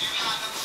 Chicago.